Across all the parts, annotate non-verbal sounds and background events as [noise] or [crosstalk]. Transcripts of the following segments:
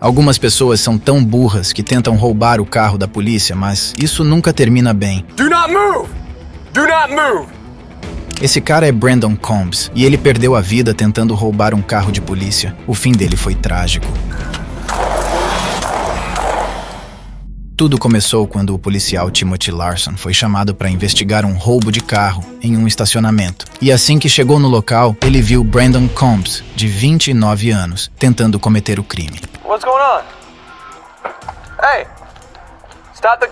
Algumas pessoas são tão burras que tentam roubar o carro da polícia, mas isso nunca termina bem. Do not move! Do not move! Esse cara é Brandon Combs e ele perdeu a vida tentando roubar um carro de polícia. O fim dele foi trágico. Tudo começou quando o policial Timothy Larson foi chamado para investigar um roubo de carro em um estacionamento. E assim que chegou no local, ele viu Brandon Combs, de 29 anos, tentando cometer o crime. What's going on? Hey! Stop the.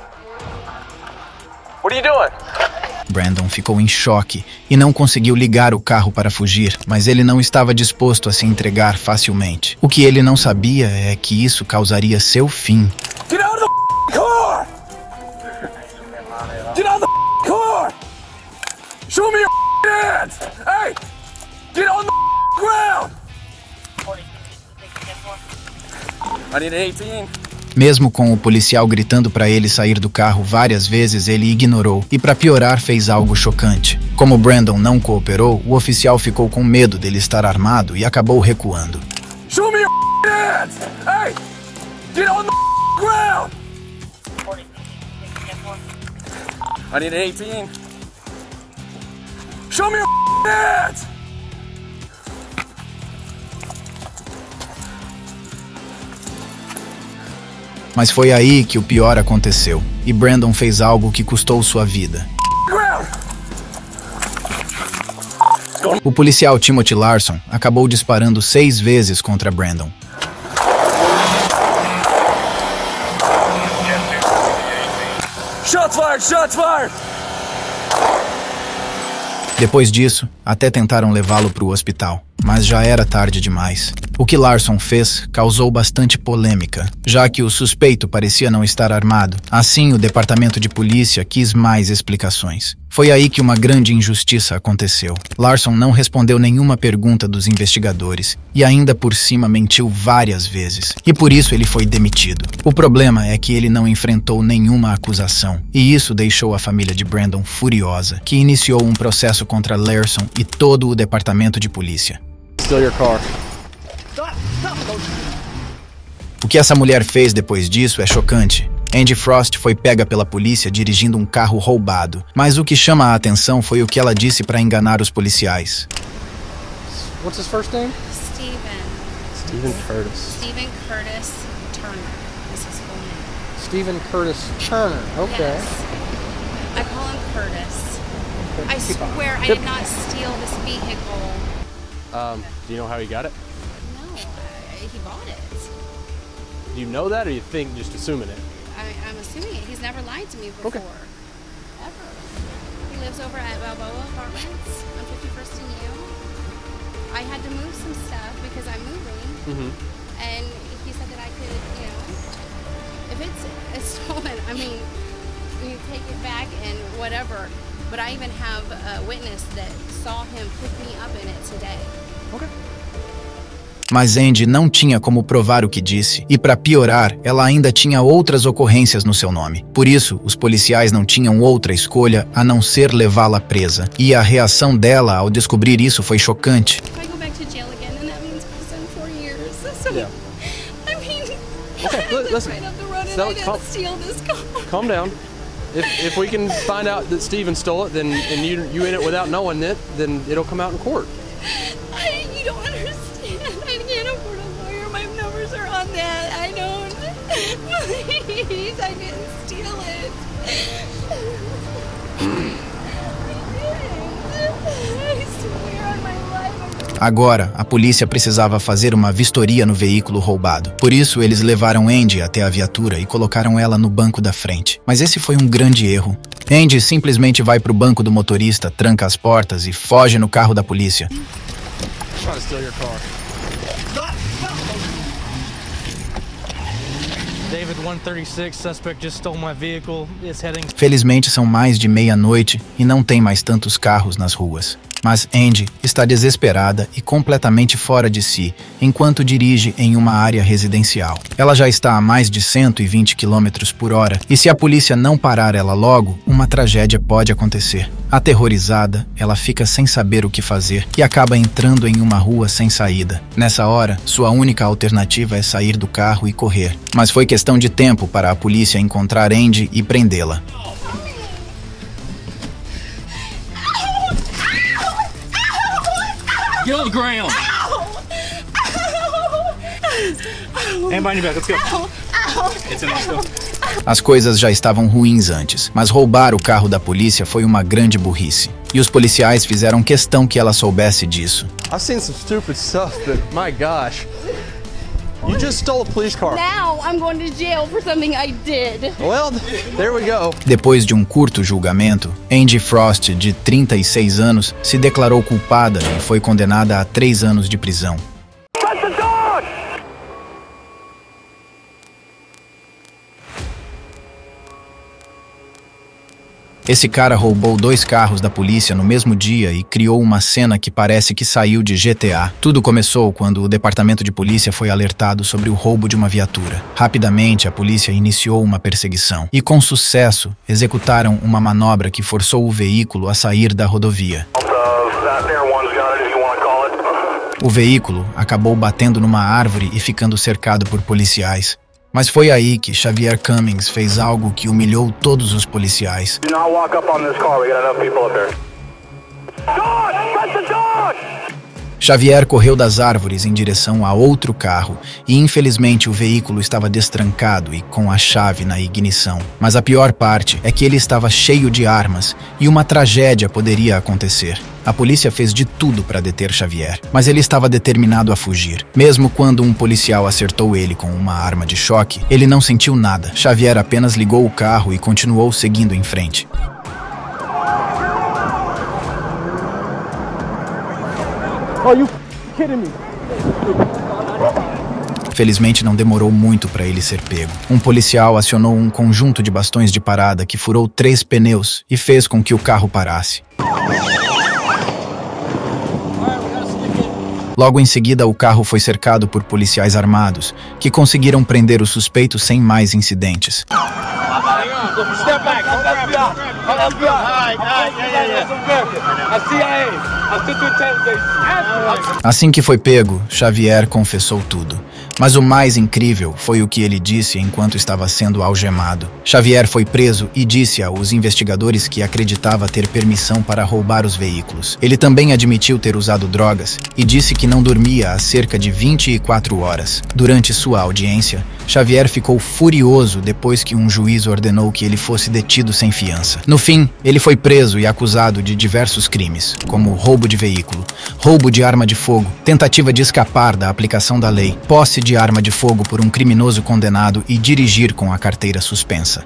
What are you doing? Brandon ficou em choque e não conseguiu ligar o carro para fugir, mas ele não estava disposto a se entregar facilmente. O que ele não sabia é que isso causaria seu fim. Get out of the car! Get out of the car! Show me your hands! Hey! Get on the ground! Mesmo com o policial gritando para ele sair do carro várias vezes, ele ignorou e, para piorar, fez algo chocante. Como Brandon não cooperou, o oficial ficou com medo dele estar armado e acabou recuando. Show me your hands! Hey! Get on the ground! I need an 18. Show me your hands! Mas foi aí que o pior aconteceu, e Brandon fez algo que custou sua vida. O policial Timothy Larson acabou disparando seis vezes contra Brandon. Shots fired! Shots fired! Depois disso, até tentaram levá-lo para o hospital, mas já era tarde demais. O que Larson fez causou bastante polêmica, já que o suspeito parecia não estar armado. Assim, o departamento de polícia quis mais explicações. Foi aí que uma grande injustiça aconteceu. Larson não respondeu nenhuma pergunta dos investigadores e ainda por cima mentiu várias vezes, e por isso ele foi demitido. O problema é que ele não enfrentou nenhuma acusação, e isso deixou a família de Brandon furiosa, que iniciou um processo contra Larson e todo o departamento de polícia. Your car. O que essa mulher fez depois disso é chocante. Andy Frost foi pega pela polícia dirigindo um carro roubado, mas o que chama a atenção foi o que ela disse para enganar os policiais. What's his first name? Steven. Stephen Curtis. Stephen Curtis Turner is his full name. Stephen Curtis Turner. Okay. Yes. I call him Curtis. I swear I did not steal this vehicle. Um, do you know how he got it? No, I, he bought it. Do you know that, or you think just assuming it? I, I'm assuming it. He's never lied to me before. Okay. Ever. He lives over at Balboa Apartments on 51st and U. I had to move some stuff because I'm moving. Mm-hmm. and he said that I could, you know, if it's, it's [laughs] stolen, I mean, you take it back and whatever. But I even have a witness that saw him pick me up in it today. Okay. Mas Andy não tinha como provar o que disse, e para piorar, ela ainda tinha outras ocorrências no seu nome. Por isso, os policiais não tinham outra escolha a não ser levá-la presa. E a reação dela ao descobrir isso foi chocante. [laughs] [laughs] Listen. right up the road and Stella, I didn't calm- steal this car. Calm down. If, if we can find out that Steven stole it, then and you you in it without knowing it, then it'll come out in court. Please, [laughs] I didn't steal it. I'm Agora, a polícia precisava fazer uma vistoria no veículo roubado. Por isso, eles levaram Andy até a viatura e colocaram ela no banco da frente. Mas esse foi um grande erro. Andy simplesmente vai pro banco do motorista, tranca as portas e foge no carro da polícia. Try to steal your car. David 136, suspect just stole my vehicle. Is heading Felizmente são mais de meia-noite e não tem mais tantos carros nas ruas. Mas Andy está desesperada e completamente fora de si enquanto dirige em uma área residencial. Ela já está a mais de 120 km por hora e se a polícia não parar ela logo, uma tragédia pode acontecer. Aterrorizada, ela fica sem saber o que fazer e acaba entrando em uma rua sem saída. Nessa hora, sua única alternativa é sair do carro e correr. Mas foi questão de tempo para a polícia encontrar Andy e prendê-la. Get on the ground. Anybody in your back? Let's go. It's in let's go. As coisas já estavam ruins antes, mas roubar o carro da polícia foi uma grande burrice. E os policiais fizeram questão que ela soubesse disso. I've seen some stupid stuff, but my gosh. You just stole a police car. Now I'm going to jail for something I did. Well, there we go. Depois de um curto julgamento, Angie Frost, de 36 anos, se declarou culpada e foi condenada a três anos de prisão. Esse cara roubou dois carros da polícia no mesmo dia e criou uma cena que parece que saiu de GTA. Tudo começou quando o departamento de polícia foi alertado sobre o roubo de uma viatura. Rapidamente, a polícia iniciou uma perseguição e, com sucesso, executaram uma manobra que forçou o veículo a sair da rodovia. O veículo acabou batendo numa árvore e ficando cercado por policiais. Mas foi aí que Xavier Cummings fez algo que humilhou todos os policiais. Do not walk up on this car. We got enough people up there. Dog! Let the dog! Xavier correu das árvores em direção a outro carro e, infelizmente, o veículo estava destrancado e com a chave na ignição. Mas a pior parte é que ele estava cheio de armas e uma tragédia poderia acontecer. A polícia fez de tudo para deter Xavier, mas ele estava determinado a fugir. Mesmo quando um policial acertou ele com uma arma de choque, ele não sentiu nada. Xavier apenas ligou o carro e continuou seguindo em frente. Felizmente não demorou muito para ele ser pego. Um policial acionou um conjunto de bastões de parada que furou três pneus e fez com que o carro parasse. Logo em seguida, o carro foi cercado por policiais armados, que conseguiram prender o suspeito sem mais incidentes. Step back. I'm FBI. All right, all right, yeah, yeah, yeah. CIA. Central. Assim que foi pego, Xavier confessou tudo. Mas o mais incrível foi o que ele disse enquanto estava sendo algemado. Xavier foi preso e disse aos investigadores que acreditava ter permissão para roubar os veículos. Ele também admitiu ter usado drogas e disse que não dormia há cerca de 24 horas. Durante sua audiência, Xavier ficou furioso depois que um juiz ordenou que ele fosse detido sem fiança. No fim, ele foi preso e acusado de diversos crimes, como roubo de veículo, roubo de arma de fogo, tentativa de escapar da aplicação da lei, posse de arma de fogo por um criminoso condenado e dirigir com a carteira suspensa.